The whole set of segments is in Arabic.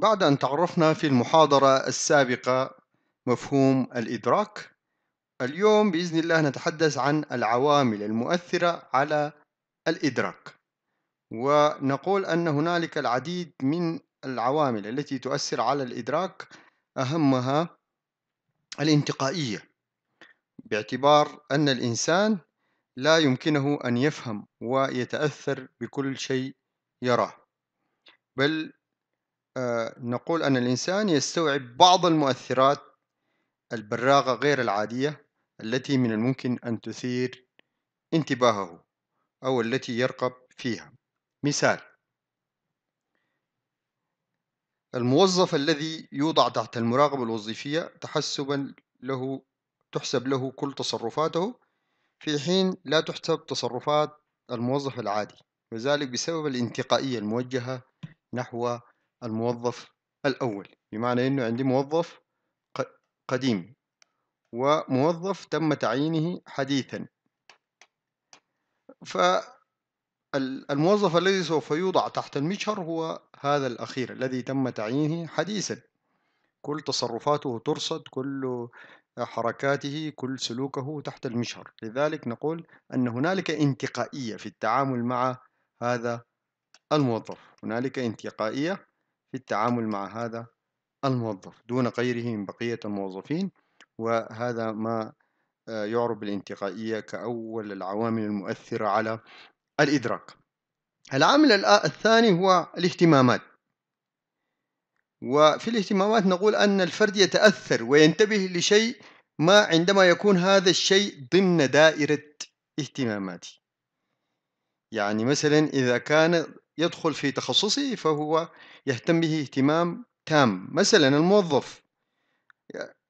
بعد أن تعرفنا في المحاضرة السابقة مفهوم الإدراك اليوم بإذن الله نتحدث عن العوامل المؤثرة على الإدراك. ونقول أن هنالك العديد من العوامل التي تؤثر على الإدراك أهمها الانتقائية. باعتبار أن الإنسان لا يمكنه أن يفهم ويتأثر بكل شيء يراه بل نقول أن الإنسان يستوعب بعض المؤثرات البراغة غير العادية التي من الممكن أن تثير انتباهه أو التي يرقب فيها. مثال الموظف الذي يوضع تحت المراقبة الوظيفية تحسبا له تحسب له كل تصرفاته في حين لا تحسب تصرفات الموظف العادي وذلك بسبب الانتقائية الموجهة نحو الموظف الأول بمعنى أنه عندي موظف قديم وموظف تم تعيينه حديثا. فالموظف الذي سوف يوضع تحت المجهر هو هذا الأخير الذي تم تعيينه حديثا. كل تصرفاته ترصد كل حركاته كل سلوكه تحت المجهر لذلك نقول أن هنالك انتقائية في التعامل مع هذا الموظف. هنالك انتقائية في التعامل مع هذا الموظف دون غيره من بقية الموظفين وهذا ما آه، يعرف بالانتقائية كأول العوامل المؤثرة على الإدراك. العامل الثاني هو الاهتمامات. وفي الاهتمامات نقول أن الفرد يتأثر وينتبه لشيء ما عندما يكون هذا الشيء ضمن دائرة اهتماماته. يعني مثلا إذا كان يدخل في تخصصه فهو يهتم به اهتمام تام. مثلا الموظف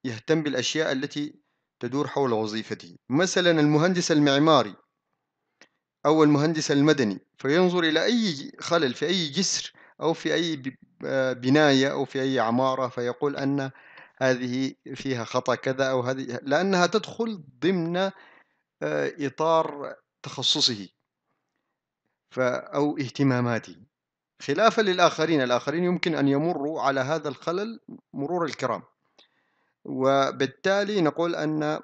يهتم بالأشياء التي تدور حول وظيفته. مثلا المهندس المعماري أو المهندس المدني فينظر إلى أي خلل في أي جسر أو في أي بناية أو في أي عمارة فيقول أن هذه فيها خطأ كذا أو هذه لأنها تدخل ضمن آه، إطار تخصصه. أو اهتماماته خلافا للآخرين الآخرين يمكن أن يمروا على هذا الخلل مرور الكرام. وبالتالي نقول أن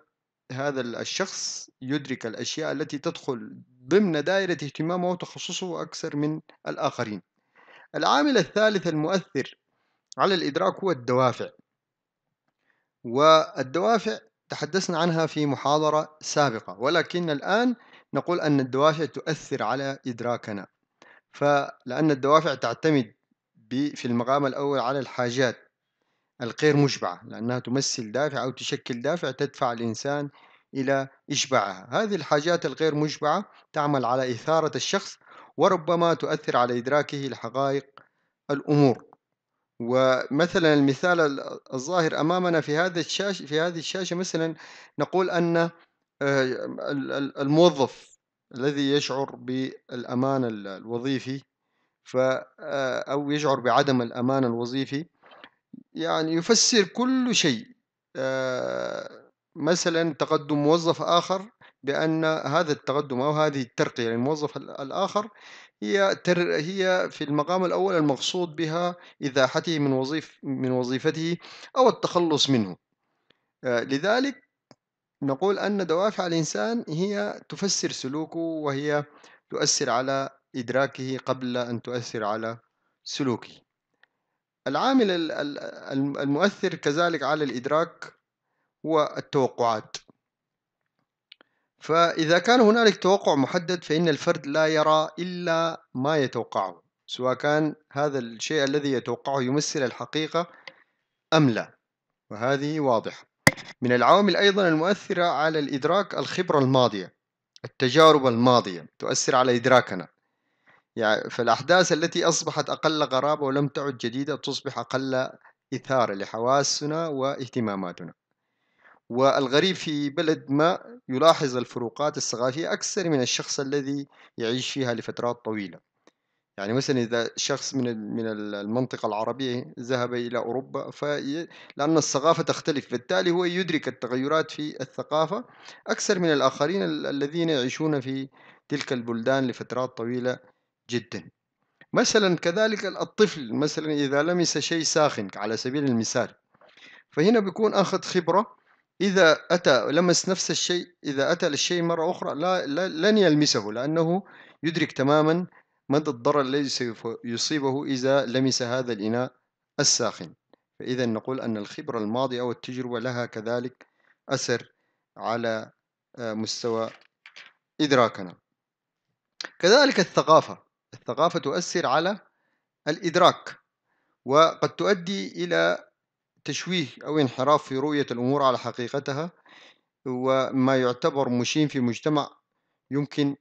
هذا الشخص يدرك الأشياء التي تدخل ضمن دائرة اهتمامه وتخصصه أكثر من الآخرين. العامل الثالث المؤثر على الإدراك هو الدوافع. والدوافع تحدثنا عنها في محاضرة سابقة ولكن الآن نقول أن الدوافع تؤثر على إدراكنا. فلأن الدوافع تعتمد في المقام الأول على الحاجات الغير مشبعة لأنها تمثل دافع أو تشكل دافع تدفع الإنسان إلى إشباعها. هذه الحاجات الغير مشبعة تعمل على إثارة الشخص وربما تؤثر على إدراكه لحقائق الأمور. ومثلا المثال الظاهر أمامنا في هذا الشاشة في هذه الشاشة مثلا نقول أن الموظف الذي يشعر بالأمان الوظيفي ف آه، أو يشعر بعدم الأمان الوظيفي يعني يفسر كل شيء. آه، مثلا تقدم موظف آخر بأن هذا التقدم أو هذه الترقية للموظف الآخر هي تر هي في المقام الأول المقصود بها إزاحته من وظيف من وظيفته أو التخلص منه. آه، لذلك نقول أن دوافع الإنسان هي تفسر سلوكه وهي تؤثر على إدراكه قبل أن تؤثر على سلوكه. العامل المؤثر كذلك على الإدراك هو التوقعات. فإذا كان هنالك توقع محدد فإن الفرد لا يرى إلا ما يتوقعه سواء كان هذا الشيء الذي يتوقعه يمثل الحقيقة أم لا. وهذه واضحة. من العوامل أيضا المؤثرة على الإدراك الخبرة الماضية التجارب الماضية تؤثر على إدراكنا. يعني فالأحداث التي أصبحت أقل غرابة ولم تعد جديدة تصبح أقل إثارة لحواسنا واهتماماتنا. والغريب في بلد ما يلاحظ الفروقات الثقافية أكثر من الشخص الذي يعيش فيها لفترات طويلة. يعني مثلا إذا شخص من من المنطقة العربية ذهب إلى أوروبا في لأن الثقافة تختلف بالتالي هو يدرك التغيرات في الثقافة أكثر من الآخرين الذين يعيشون في تلك البلدان لفترات طويلة جدا. مثلا كذلك الطفل مثلا إذا لمس شيء ساخن على سبيل المثال فهنا بيكون أخذ خبرة إذا أتى لمس نفس الشيء إذا أتى للشيء مرة أخرى لا, لا لن يلمسه لأنه يدرك تماما مدى الضرر الذي سوف يصيبه إذا لمس هذا الإناء الساخن؟ فإذا نقول أن الخبرة الماضية أو التجربة لها كذلك أثر على مستوى إدراكنا. كذلك الثقافة. الثقافة تؤثر على الإدراك وقد تؤدي إلى تشويه أو انحراف في رؤية الأمور على حقيقتها وما يعتبر مشين في مجتمع يمكن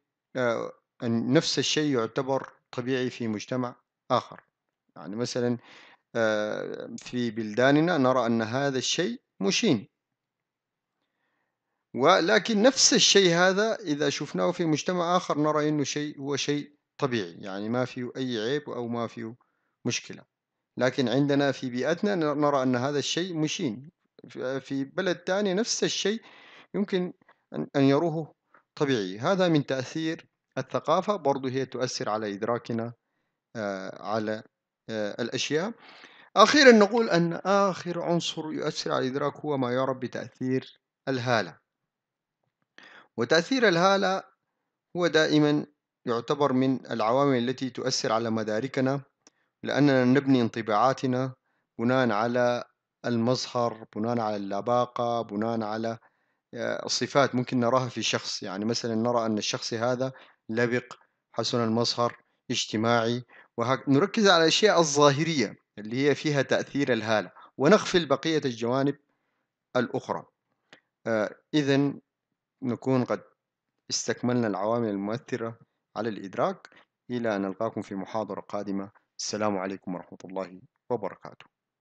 أن نفس الشيء يعتبر طبيعي في مجتمع آخر. يعني مثلا في بلداننا نرى أن هذا الشيء مشين. ولكن نفس الشيء هذا إذا شفناه في مجتمع آخر نرى أنه شيء هو شيء طبيعي. يعني ما فيه أي عيب أو ما فيه مشكلة. لكن عندنا في بيئتنا نرى أن هذا الشيء مشين. في بلد ثاني نفس الشيء يمكن أن يروه طبيعي. هذا من تأثير الثقافة برضو هي تؤثر على إدراكنا على الأشياء. أخيرا نقول أن آخر عنصر يؤثر على الإدراك هو ما يعرف بتأثير الهالة. وتأثير الهالة هو دائما يعتبر من العوامل التي تؤثر على مداركنا لأننا نبني انطباعاتنا بناء على المظهر بناء على اللباقة بناء على صفات ممكن نراها في شخص. يعني مثلا نرى أن الشخص هذا لبق حسن المظهر اجتماعي ونركز على الأشياء الظاهرية اللي هي فيها تأثير الهالة ونغفل بقية الجوانب الأخرى. آه إذا نكون قد استكملنا العوامل المؤثرة على الإدراك. إلى أن نلقاكم في محاضرة قادمة. السلام عليكم ورحمة الله وبركاته.